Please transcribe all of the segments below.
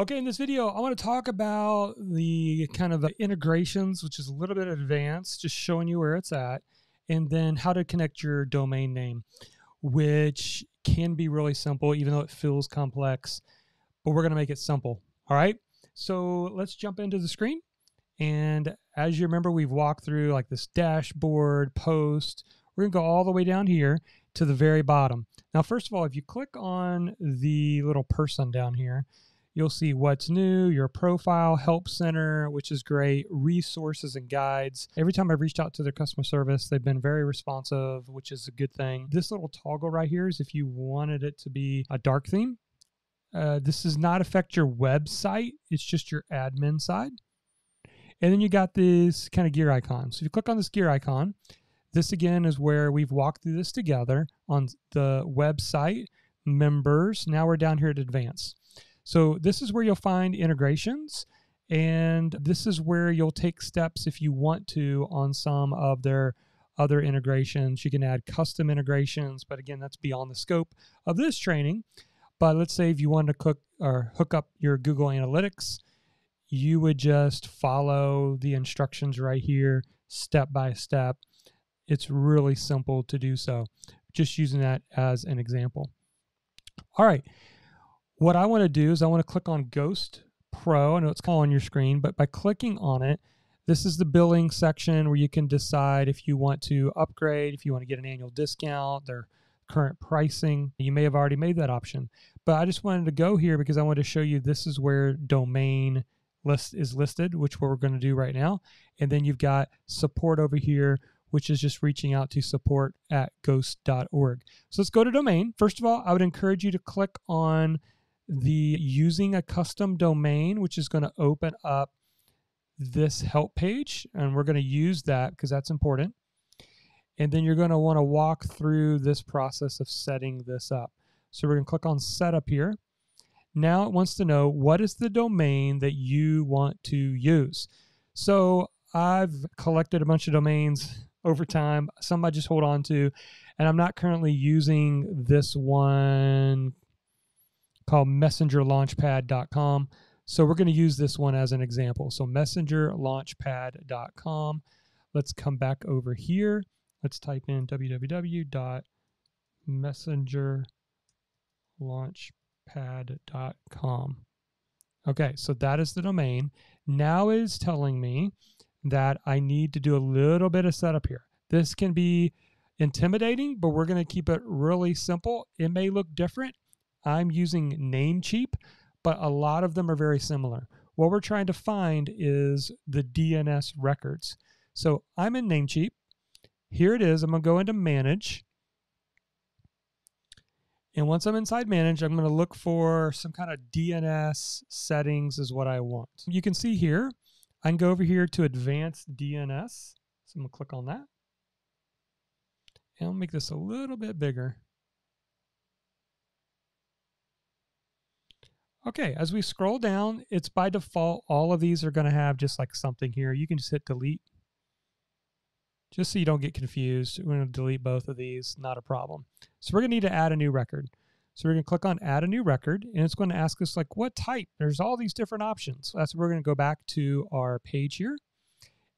Okay, in this video, I want to talk about the kind of integrations, which is a little bit advanced, just showing you where it's at, and then how to connect your domain name, which can be really simple, even though it feels complex, but we're going to make it simple. All right, so let's jump into the screen. And as you remember, we've walked through like this dashboard, post. We're going to go all the way down here to the very bottom. Now, first of all, if you click on the little person down here, You'll see what's new, your profile, help center, which is great, resources and guides. Every time I've reached out to their customer service, they've been very responsive, which is a good thing. This little toggle right here is if you wanted it to be a dark theme. Uh, this does not affect your website, it's just your admin side. And then you got this kind of gear icon. So if you click on this gear icon, this again is where we've walked through this together on the website members. Now we're down here at advanced. So this is where you'll find integrations. And this is where you'll take steps if you want to on some of their other integrations. You can add custom integrations, but again, that's beyond the scope of this training. But let's say if you wanted to cook or hook up your Google Analytics, you would just follow the instructions right here, step by step. It's really simple to do so. Just using that as an example. All right. What I want to do is I want to click on Ghost Pro. I know it's on your screen, but by clicking on it, this is the billing section where you can decide if you want to upgrade, if you want to get an annual discount, their current pricing. You may have already made that option, but I just wanted to go here because I wanted to show you this is where domain list is listed, which we're going to do right now. And then you've got support over here, which is just reaching out to support at ghost.org. So let's go to domain. First of all, I would encourage you to click on the using a custom domain, which is going to open up this help page. And we're going to use that because that's important. And then you're going to want to walk through this process of setting this up. So we're going to click on setup here. Now it wants to know what is the domain that you want to use. So I've collected a bunch of domains over time. Some I just hold on to, and I'm not currently using this one called messengerlaunchpad.com. So we're going to use this one as an example. So messengerlaunchpad.com. Let's come back over here. Let's type in www.messengerlaunchpad.com. Okay, so that is the domain. Now it is telling me that I need to do a little bit of setup here. This can be intimidating, but we're going to keep it really simple. It may look different I'm using Namecheap, but a lot of them are very similar. What we're trying to find is the DNS records. So I'm in Namecheap. Here it is. I'm going to go into Manage. And once I'm inside Manage, I'm going to look for some kind of DNS settings is what I want. You can see here, I can go over here to Advanced DNS. So I'm going to click on that. And I'll make this a little bit bigger. Okay, as we scroll down, it's by default, all of these are going to have just like something here. You can just hit delete. Just so you don't get confused, we're going to delete both of these, not a problem. So we're going to need to add a new record. So we're going to click on add a new record, and it's going to ask us like what type. There's all these different options. That's we're going to go back to our page here,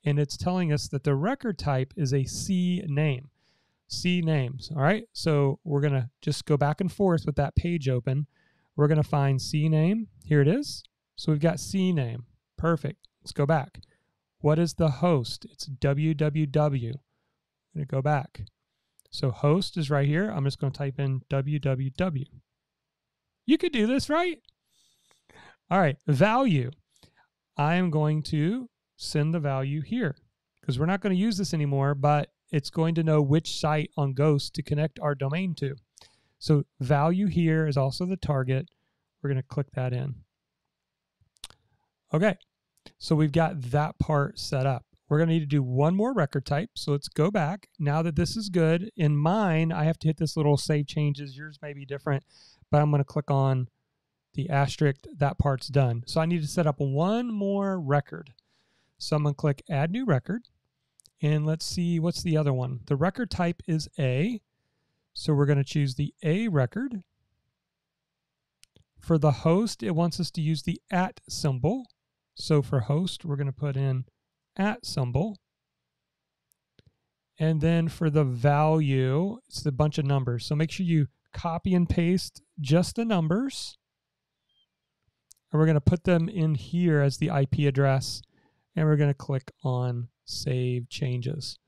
and it's telling us that the record type is a C name. C names, all right? So we're going to just go back and forth with that page open. We're going to find CNAME. Here it is. So we've got CNAME. Perfect. Let's go back. What is the host? It's www. I'm going to go back. So host is right here. I'm just going to type in www. You could do this, right? All right, value. I am going to send the value here because we're not going to use this anymore, but it's going to know which site on Ghost to connect our domain to. So value here is also the target. We're going to click that in. Okay, so we've got that part set up. We're going to need to do one more record type. So let's go back. Now that this is good, in mine, I have to hit this little save changes. Yours may be different, but I'm going to click on the asterisk. That part's done. So I need to set up one more record. So I'm going to click add new record. And let's see, what's the other one? The record type is A. So we're going to choose the A record. For the host, it wants us to use the at symbol. So for host, we're going to put in at symbol. And then for the value, it's a bunch of numbers. So make sure you copy and paste just the numbers. And we're going to put them in here as the IP address. And we're going to click on Save Changes.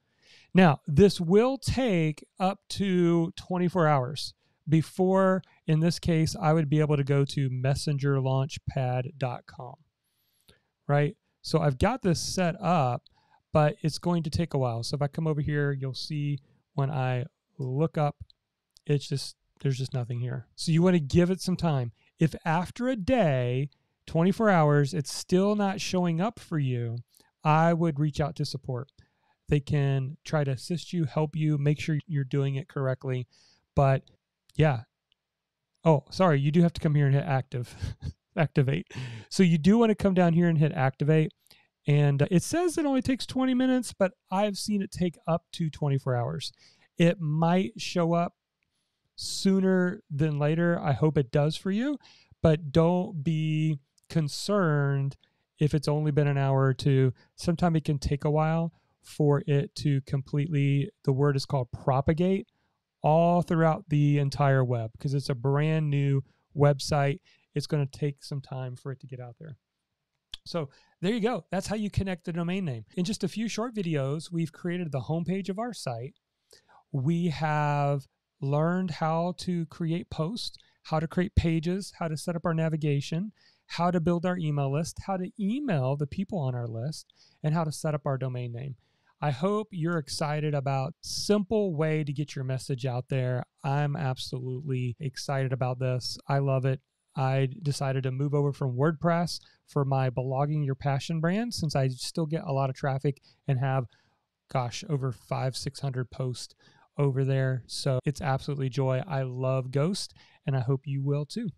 Now, this will take up to 24 hours before, in this case, I would be able to go to messengerlaunchpad.com. Right? So I've got this set up, but it's going to take a while. So if I come over here, you'll see when I look up, it's just, there's just nothing here. So you want to give it some time. If after a day, 24 hours, it's still not showing up for you, I would reach out to support. They can try to assist you, help you, make sure you're doing it correctly. But yeah. Oh, sorry, you do have to come here and hit active, activate. So you do want to come down here and hit activate. And uh, it says it only takes 20 minutes, but I've seen it take up to 24 hours. It might show up sooner than later. I hope it does for you, but don't be concerned if it's only been an hour or two. Sometimes it can take a while for it to completely, the word is called propagate all throughout the entire web because it's a brand new website. It's going to take some time for it to get out there. So there you go. That's how you connect the domain name. In just a few short videos, we've created the homepage of our site. We have learned how to create posts, how to create pages, how to set up our navigation, how to build our email list, how to email the people on our list, and how to set up our domain name. I hope you're excited about simple way to get your message out there. I'm absolutely excited about this. I love it. I decided to move over from WordPress for my blogging your passion brand since I still get a lot of traffic and have gosh, over 5 600 posts over there. So it's absolutely joy. I love Ghost and I hope you will too.